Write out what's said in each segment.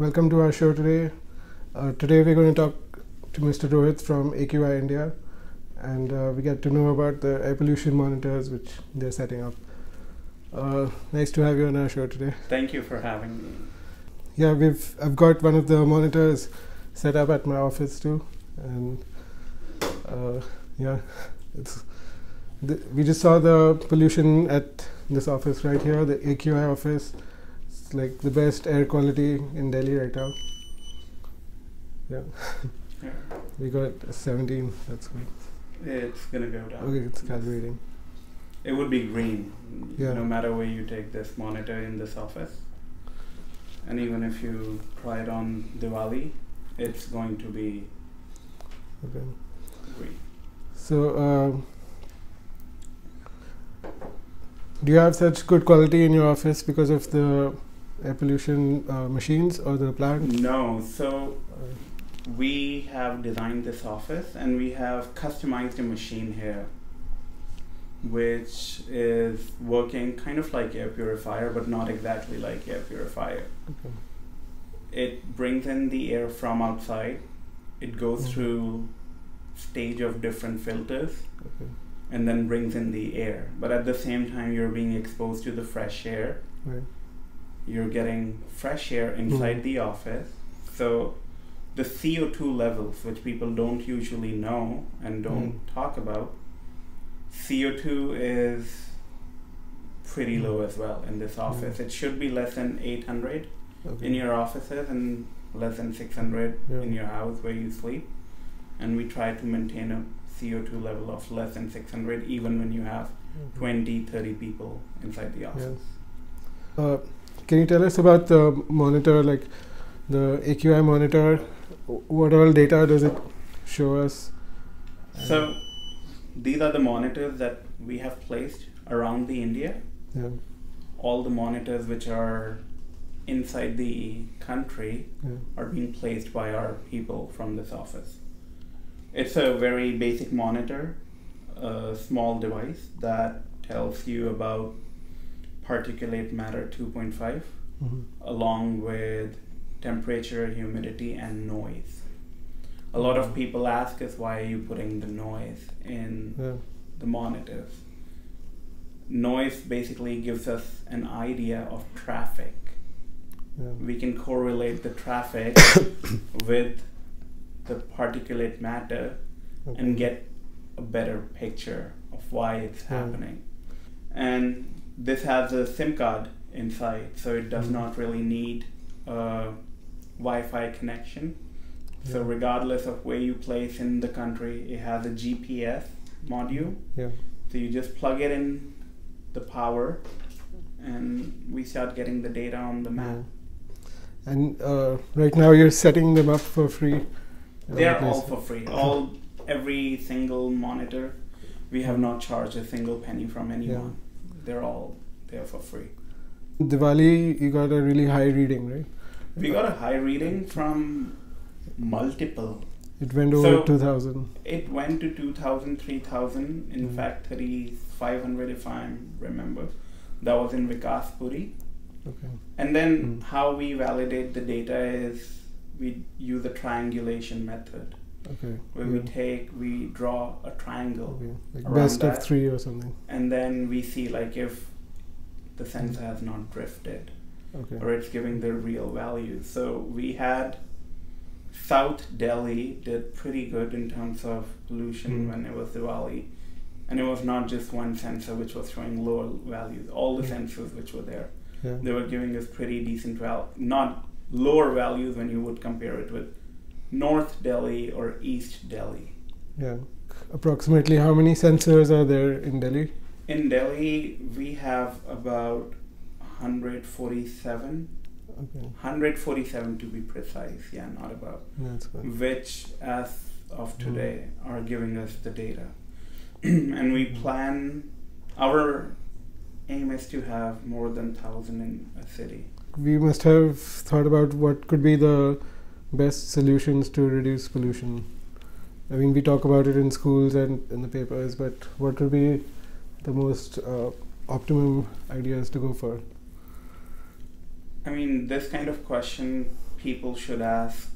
welcome to our show today. Uh, today we're going to talk to Mr. Rohit from AQI India, and uh, we get to know about the air pollution monitors which they're setting up. Uh, nice to have you on our show today. Thank you for having me. Yeah, we've I've got one of the monitors set up at my office too, and uh, yeah, it's we just saw the pollution at this office right here, the AQI office. It's like the best air quality in Delhi right now. Yeah, Yeah. we got a 17. That's good. It's gonna go down. Okay, it's calibrating. It would be green, Yeah. no matter where you take this monitor in this office. And even if you try it on Diwali, it's going to be Okay. green. So, um, do you have such good quality in your office because of the air pollution uh, machines or the plant? No, so we have designed this office and we have customized a machine here which is working kind of like air purifier but not exactly like air purifier okay. it brings in the air from outside it goes Mhm. through stage of different filters Okay. and then brings in the air but at the same time you're being exposed to the fresh air Right. You're getting fresh air inside Mhm. the office so the CO2 levels which people don't usually know and don't Mhm. talk about CO2 is pretty Mhm. low as well in this office it should be less than 800 Okay. in your offices and less than 600 Yeah. in your house where you sleep and we try to maintain a CO2 level of less than 600 even when you have Okay. 20 30 people inside the office Uh, can you tell us about the monitor, like the AQI monitor? What all data does it show us? so these are the monitors that we have placed around the india Yeah. all the monitors which are inside the country Yeah. are being placed by our people from this office. It's a very basic monitor, a small device that tells you about particulate matter 2.5 Mhm. along with temperature, humidity, and noise. A lot of people ask us why are you putting the noise in Yeah. the monitors. Noise basically gives us an idea of traffic Yeah. we can correlate the traffic with the particulate matter Okay. and get a better picture of why it's Yeah. happening. And this has a SIM card inside, so it does Mhm. not really need a Wi Fi connection. So, regardless of where you place in the country, it has a GPS module. Yeah. So, you just plug it in the power, and we start getting the data on the map. Yeah. And uh, right now you're setting them up for free. They are all for free. All every single monitor. We have not charged a single penny from anyone. They're all there for free. Diwali, you got a really high reading, right? We got a high reading from multiple. It went over So- 2000. It went to 2000, 3000, in Mm. fact 3500 if I remember. That was in Vikaspuri. Okay. And then Mm. how we validate the data is we use a triangulation method Okay. where yeah. we take we draw a triangle Okay. Like best that. of three or something. And then we see like if the sensor has not drifted Okay. or it's giving the real value. So we had South Delhi did pretty good in terms of pollution Mm. when it was Diwali. And it was not just one sensor which was showing lower values. All the Mm. sensors which were there, Yeah. they were giving us pretty decent val not lower values when you would compare it with North Delhi or East Delhi. Yeah. Approximately how many sensors are there in Delhi? In Delhi, we have about 147, Okay. 147 to be precise, yeah, not about, That's good. which as of Mm. today are giving us the data. and we Mm. plan, our aim is to have more than 1,000 in a city. We must have thought about what could be the best solutions to reduce pollution. I mean, we talk about it in schools and in the papers, but what would be the most uh, optimum ideas to go for? I mean, this kind of question people should ask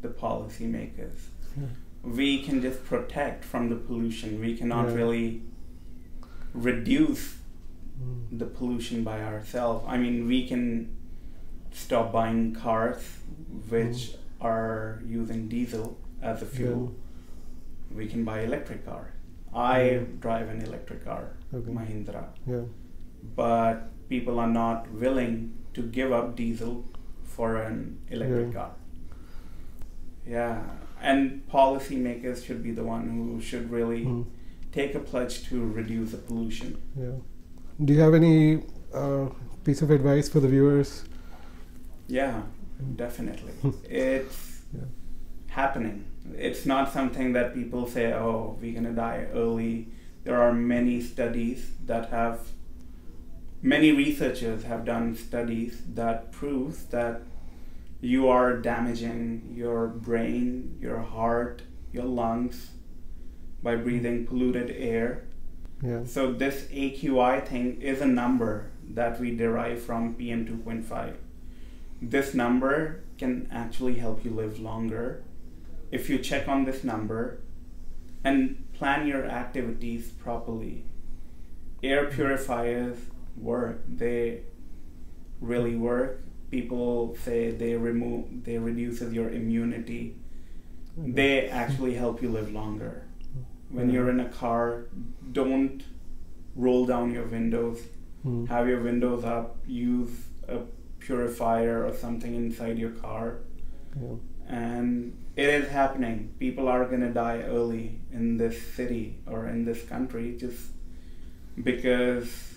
the policymakers. Yeah. We can just protect from the pollution. We cannot Yeah. really reduce Mm. the pollution by ourselves. I mean, we can stop buying cars which are using diesel as a fuel. We can buy electric car. I drive an electric car, Okay. Mahindra, Yeah. but people are not willing to give up diesel for an electric Yeah. car. Yeah, and policymakers should be the one who should really Mm. take a pledge to reduce the pollution. Yeah. Do you have any uh, piece of advice for the viewers? Yeah, definitely. it's Yeah. Happening. It's not something that people say, oh, we're going to die early. There are many studies that have, many researchers have done studies that proves that you are damaging your brain, your heart, your lungs by breathing polluted air. Yeah. So this AQI thing is a number that we derive from PM 2.5. This number can actually help you live longer if you check on this number and plan your activities properly. Air purifiers work. They really work. People say they remove they reduces your immunity. They actually help you live longer. When Yeah. you're in a car, don't roll down your windows. Mm. Have your windows up. Use a purifier or something inside your car. Yeah. And it is happening. People are gonna die early in this city or in this country just because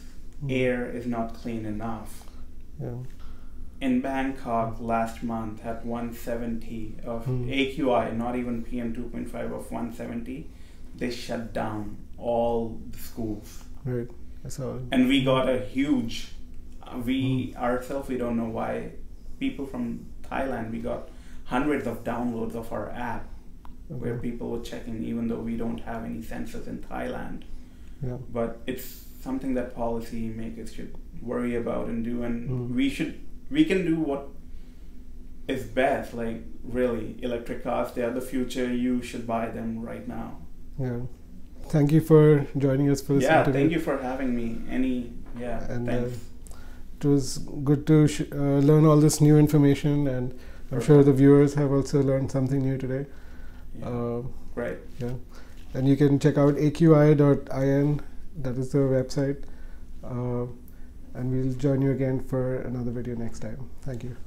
Mm. air is not clean enough. Yeah. In Bangkok last month at 170 of Hmm. AQI, not even PM 2.5 of 170, they shut down all the schools. Right. Saw. And we got a huge, we ourselves, we don't know why, people from Thailand, we got hundreds of downloads of our app where Okay. people were checking, even though we don't have any sensors in Thailand. Yeah. But it's something that policymakers should worry about and do, and Mm. we should, we can do what is best. Like really, electric cars, they are the future. You should buy them right now. Yeah. Thank you for joining us for this yeah, interview. thank you for having me. Any, yeah, And, uh. It was good to sh- uh, learn all this new information, and I'm sure the viewers have also learned something new today. yeah. Uh, Great. yeah. And you can check out aqi.in, that is the website. Uh, and we'll join you again for another video next time. Thank you.